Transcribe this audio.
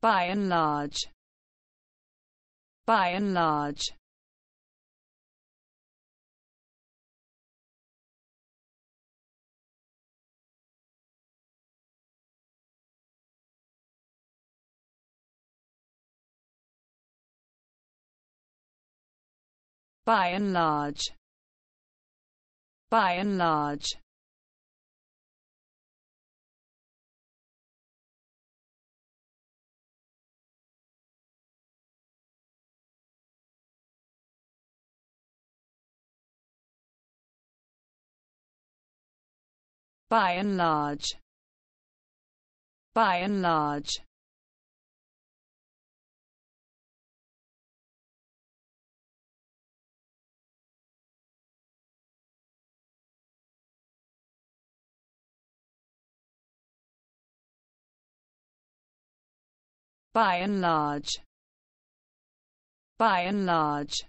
by and large. By and large. By and large. By and large by and large. By and large. By and large. By and large